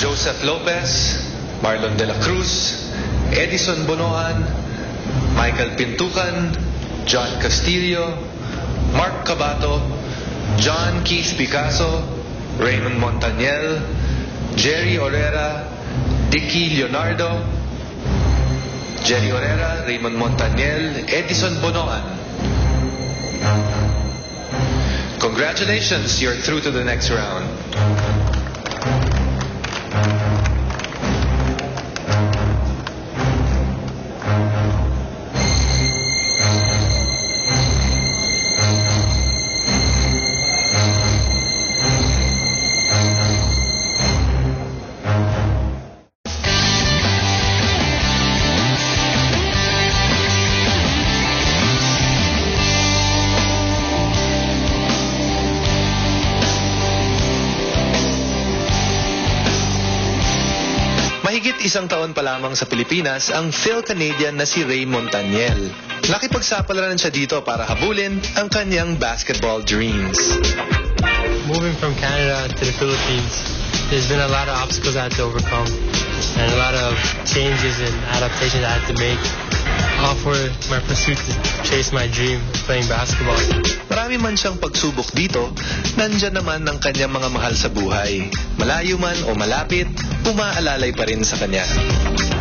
Joseph Lopez, Marlon De La Cruz, Edison Bonoan, Michael Pintucan, John Castillo, Mark Cabato, John Keith Picasso, Raymond Montaniel, Jerry Orera, Dicky Leonardo, Jerry Orera, Raymond Montaniel, Edison Bonoan. Congratulations, you're through to the next round. Mahigit isang taon pa lamang sa Pilipinas ang Phil-Canadian na si Ray Montaniel. Nakipagsapalaran siya dito para habulin ang kanyang basketball dreams. Moving from Canada to the Philippines, there's been a lot of obstacles I had to overcome and a lot of changes and adaptations I had to make for my pursuit to chase my dream of playing basketball. Marami man siyang pagsubok dito, nandyan naman ang kanyang mga mahal sa buhay. Malayo man o malapit, umaalalay pa rin sa kanya.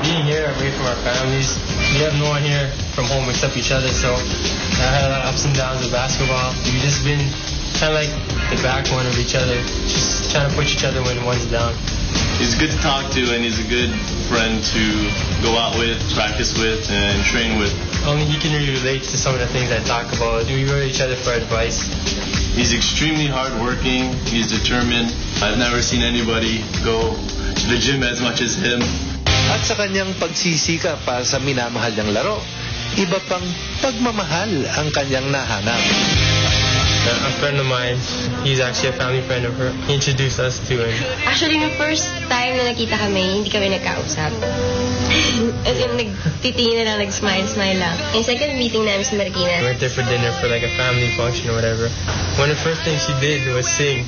Being here away from our families, we have no one here from home except each other, so I had a lot of ups and downs with basketball. We've just been kind of like the backbone of each other, just trying to push each other when one's down. He's good to talk to and he's a good friend to go out with, practice with, and train with. Only he can really relate to some of the things I talk about. We go to each other for advice. He's extremely hardworking. He's determined. I've never seen anybody go to the gym as much as him. At sa kanyang pagsisika para sa minamahal niyang laro, iba pang pagmamahal ang kanyang nahanap. A friend of mine, he's actually a family friend of her. He introduced us to him. Actually, yung first time na nakita kami, hindi kami nagkausap. As in, nagtitingin na lang, nag-smile-smile lang. Yung second meeting namin sa We Marikina, went there for dinner for like a family function or whatever. One of the first things she did was sing.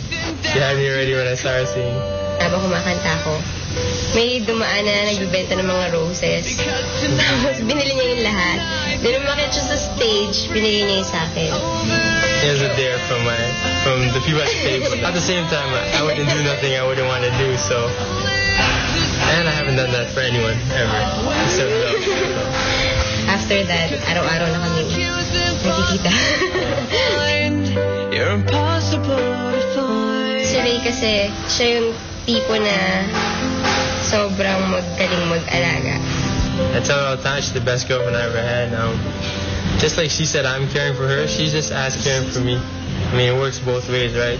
She had me ready when I started singing. habang kumakanta ako, may dumaan na nagbibenta ng mga roses. Tapos binili niya yung lahat. Then umakit siya sa stage, binigay niya yung sa akin. It was a dare from my from the people at the table. At the same time, I wouldn't do nothing I wouldn't want to do. So, and I haven't done that for anyone ever except love. So. After that, araw-araw na kami nagkikita. You're impossible to find. si Ray kasi, siya yung tipo na sobrang magaling mag-alaga. I tell her all the time she's the best girlfriend I ever had. Um, just like she said I'm caring for her, she's just as caring for me. I mean, it works both ways, right?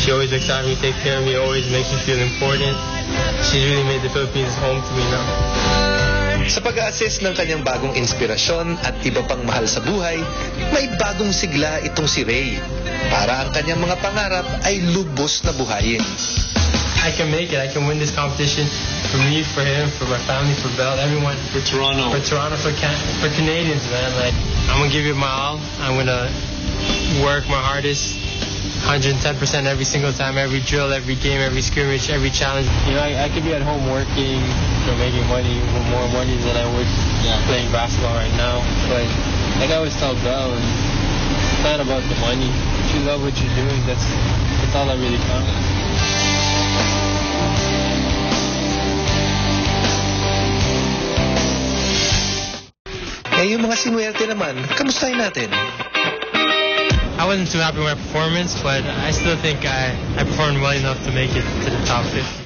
She always looks out for me, take care of me, always makes me feel important. She's really made the Philippines home to me now. Sa pag-assist ng kanyang bagong inspirasyon at iba pang mahal sa buhay, may bagong sigla itong si Ray. Para ang kanyang mga pangarap ay lubos na buhayin. I can make it. I can win this competition for me, for him, for my family, for Belle, everyone. For Toronto. For Toronto, for Can- for Canadians, man. Like I'm gonna give it my all. I'm gonna work my hardest, 110% every single time, every drill, every game, every scrimmage, every challenge. You know, I, I could be at home working, you know, making money, more money than I would playing basketball right now. But like I always tell Belle, it's not about the money. If you love what you're doing, that's that's all that really counts. Yung mga sinuwerte naman, kamustahin natin? I wasn't too happy with my performance, but I still think I, I performed well enough to make it to the top 50.